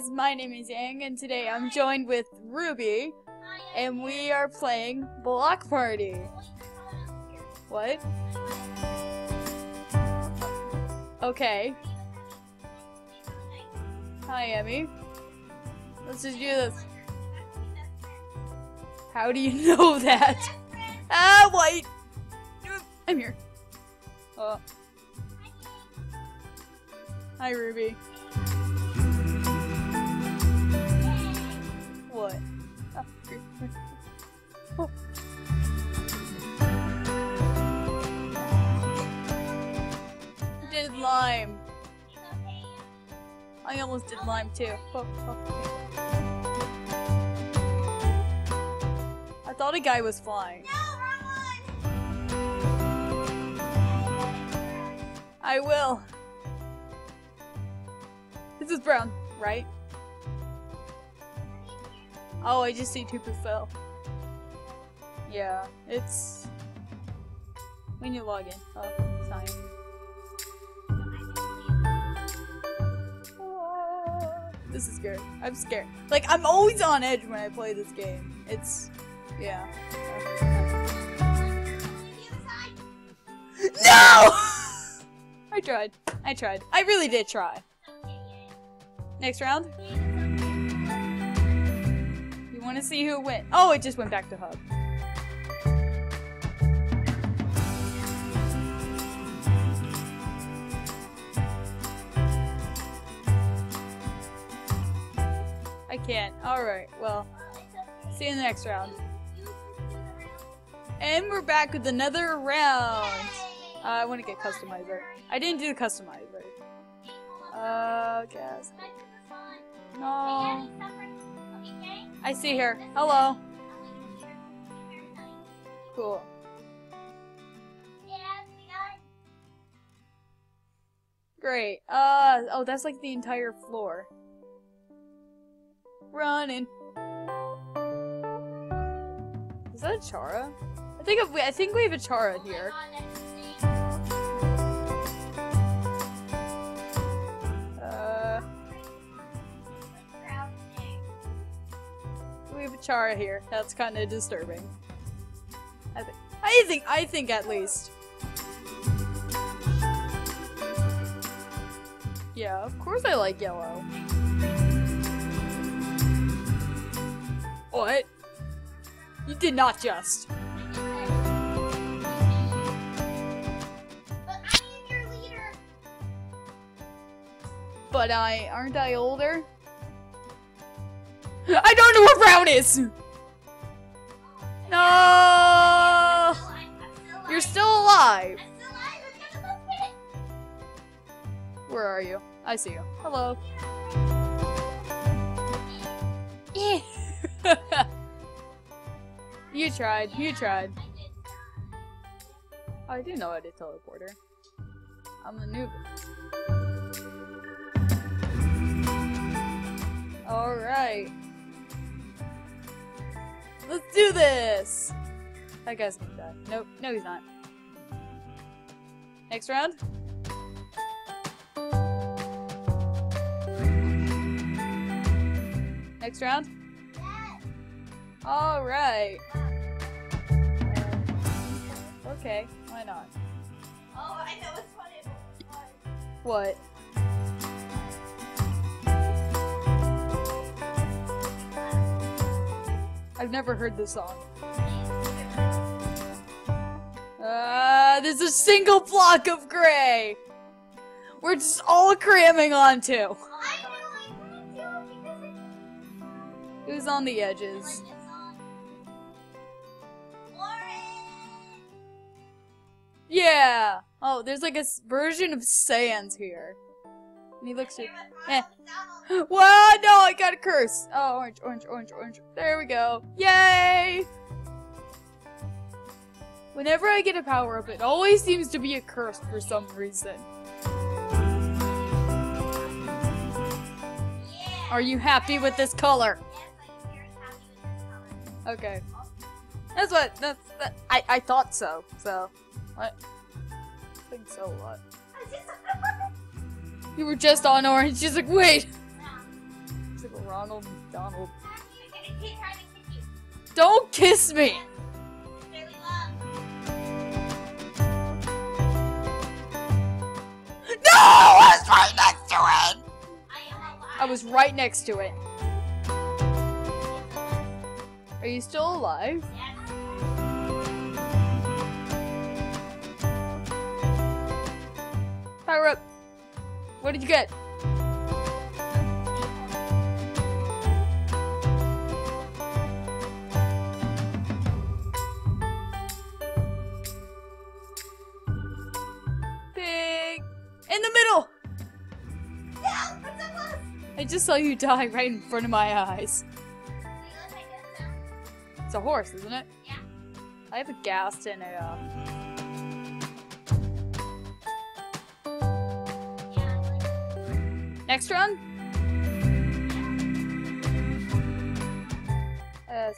Guys, my name is Yang, and today I'm joined with Ruby, and we are playing Block Party. What? Okay. Hi, Emmy. Let's just do this. How do you know that? Ah, white! I'm here. Oh. Hi, Ruby. Oh. Did lime. I almost did lime too. Oh, oh, I thought a guy was flying. I will. This is brown, right? Oh, I just see Tupu fell. Yeah, it's when you log in. Oh, sign. This is scary. I'm scared. Like I'm always on edge when I play this game. It's yeah. No! I tried. I tried. I really did try. Next round. Want to see who went? Oh, it just went back to hub. I can't. Alright, well. See you in the next round. And we're back with another round. Uh, I want to get customizer. I didn't do the customizer. Uh, guess. No. I see her. Hello. Cool. Great. Uh, oh, that's like the entire floor. Running. Is that a Chara? I think I think we have a Chara here. Chara here. That's kind of disturbing. I think. I think. I think at least. Yeah, of course I like yellow. What? You did not just. But I aren't I older? I don't know what brown is. No, you're still alive. Where are you? I see you. Hello. you tried. You tried. I do know how to teleporter. I'm the noob. Alright. Let's do this! That guy's gonna die. Nope. No, he's not. Next round? Next round? Alright. Okay, why not? Oh, I know it's funny. What? I've never heard this song. Uh, there's a single block of gray! We're just all cramming onto. I know I it Who's on the edges? was! Yeah! Oh, there's like a version of Sans here. And he looks at- Eh. part of McDonald's. Wow, no, I got a curse. Oh, orange, orange, orange, orange. There we go. Yay! Whenever I get a power up, it always seems to be a curse for some reason. Yeah. Are you happy with this color? Yes, I'm very happy with this color. Okay. That's what, that's, that, I, I thought so, so. What? I think so, what? I see something. You were just on orange, she's like, wait! Donald. Trying to kiss you. Don't kiss me! No! I was right next to it! I am alive. I was right next to it. Are you still alive? Yes. Power up. What did you get? Pig! In the middle! No, I'm so. I just saw you die right in front of my eyes. Do you look like this now? It's a horse, isn't it? Yeah. I have a ghast and a, uh, next round? Uh,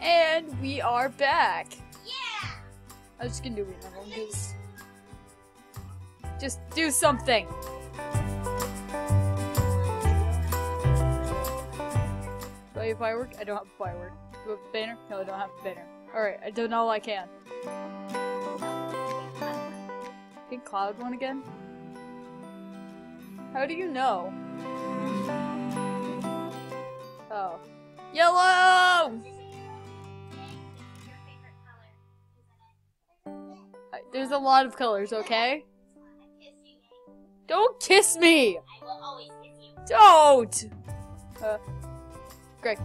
and we are back. Yeah. I was just gonna do another one because just do something. Do I have firework? I don't have firework. Do I have a banner? No, I don't have a banner. Alright, I done all I can. Pink cloud one again? How do you know? Oh. Yellow! Your favorite color. I- There's a lot of colors, okay? I kiss you. Don't kiss me! I will always kiss you. Don't! Uh, Greg.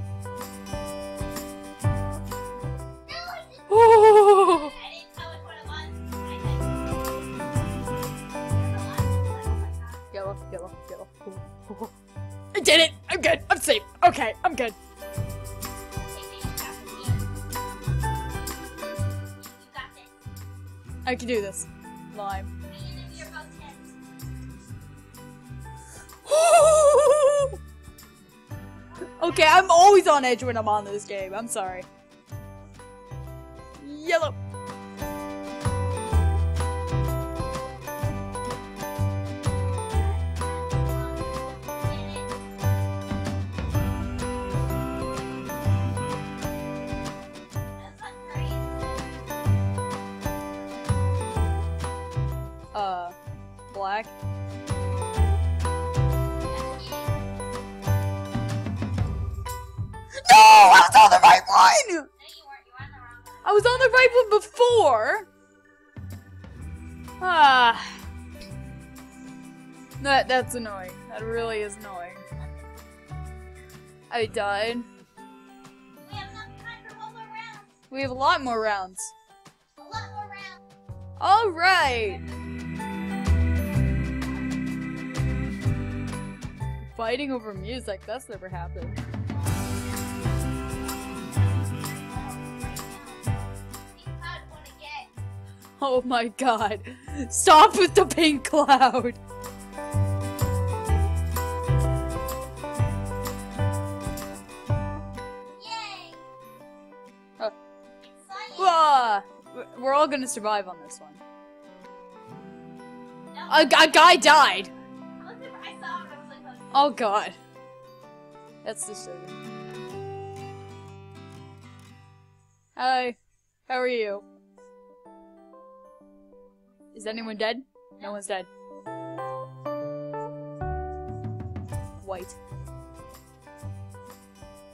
Okay, I'm good. I can do this. Lime. okay, I'm always on edge when I'm on this game. I'm sorry. Yellow. The right one! I was on the right one before! Ah. That, that's annoying. That really is annoying. I died. We have a lot more rounds. What more rounds. Alright! Fighting over music, that's never happened. Oh my god. Stop with the pink cloud! Yay! Uh. We're all gonna survive on this one. No, A, a guy died! I was super- I saw him, like, oh, Oh god. That's disturbing. Hi. How are you? Is anyone dead? No one's dead. White.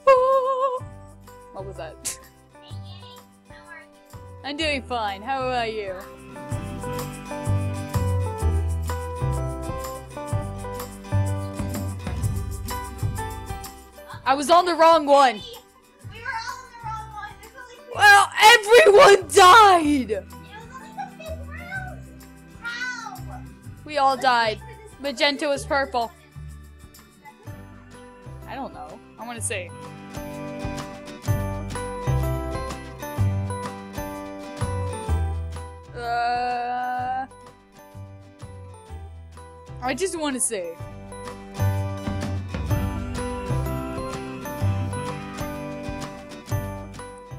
Ah! What was that? hey, yay! How are you? I'm doing fine. How about you? I was on the wrong one. We were all on the wrong one. There's only three. Well, everyone died. We all died. Let's wait for this- Magenta was purple. I don't know. I want to see. Uh, I just want to see.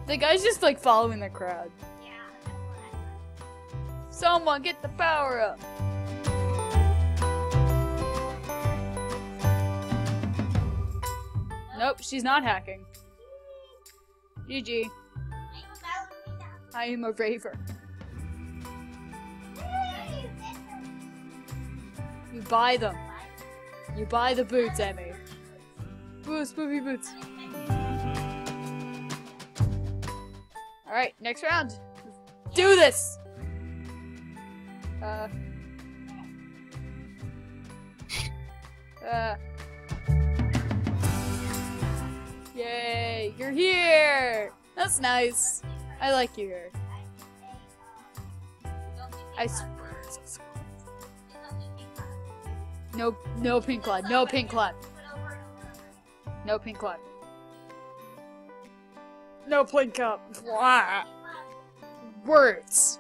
The guy's just like following the crowd. Yeah, that's what I thought. Someone get the power up. Nope, she's not hacking. GG. I am a raver. You buy them. You buy the boots, Emmy. Boots, spoopy boots. Alright, next round. Do this! Uh. Uh. Yay, you're here! That's nice. I like you here. I swear it's a squirrel. No, no pink cloud, no pink cloud, no pink cloud. No pink cup. Words.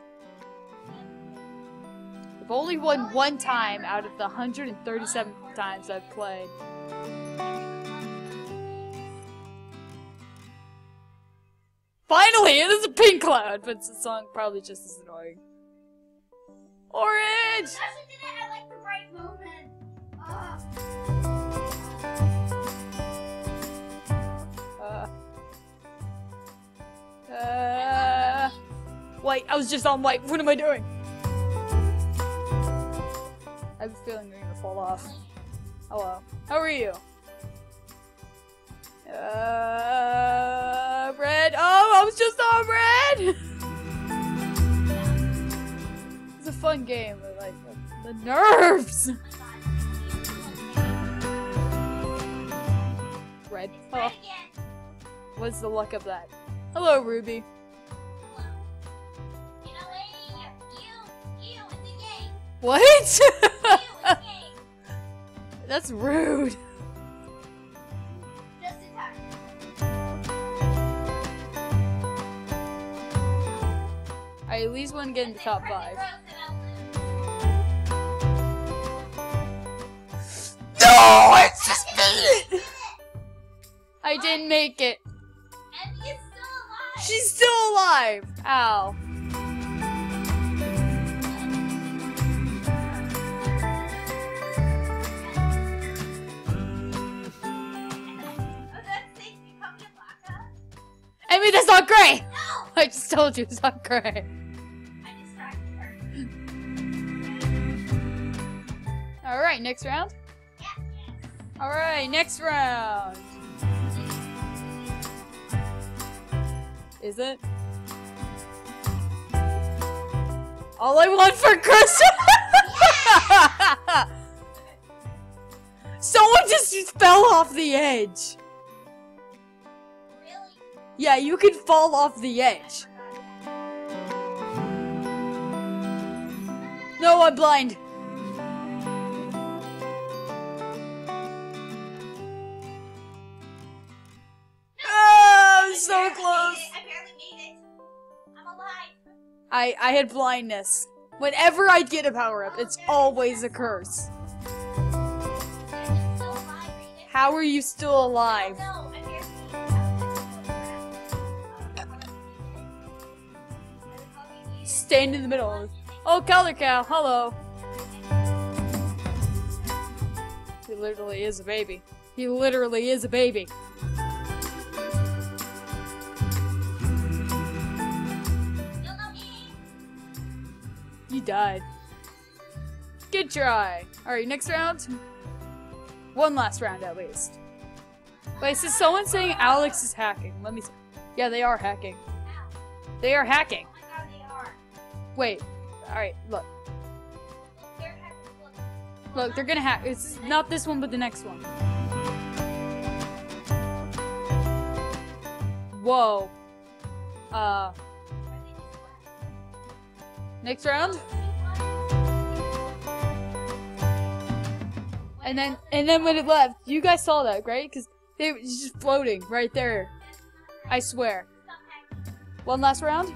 I've only won one time out of the 137 times I've played. Finally, it is a pink cloud, but a song probably just as annoying. Orange! Like the. Uh, uh, white. I was just on white. What am I doing? I have a feeling you're gonna fall off. Hello. How are you? Uh. Oh, was just on red. it's a fun game, but like the, nerves. Red. Oh, what's the luck of that? Hello, Ruby. What? That's lady, I at least want to get in the top five. No, it's just me. I didn't make it. And he's still alive. She's still alive. Ow. Oh, that's safe. You call me a baka? I mean, that's not great. No! I just told you it's not great. All right, next round. Yeah. All right, next round. Is it? All I want for Christmas. Someone just fell off the edge. Really? Yeah, you can fall off the edge. No, I'm blind. So I barely close. made it. I barely made it. I'm alive. I I had blindness. Whenever I get a power up, it's always a curse. I'm still alive. Are? How are you still alive? I barely made it. Stand in the middle. Oh, color cow, hello. He literally is a baby. He literally is a baby. Died. Good try. Alright, next round. One last round at least. Wait, so someone saying Alex is hacking. Let me see. Yeah, they are hacking. They are hacking. Oh my god, they are. Wait. Alright, look. Look, they're. Look. Look, they're gonna hack. It's not this one, but the next one. Whoa. Uh, next round? And then, and then when it left, you guys saw that, right? Because they were just floating right there. I swear. One last round?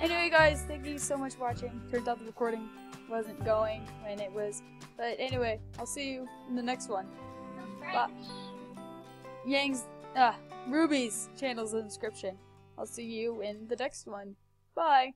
Anyway, guys, thank you so much for watching. Turns out the recording wasn't going when it was. But anyway, I'll see you in the next one. Bye. Yang's, ah, Ruby's channel's description. I'll see you in the next one. Bye.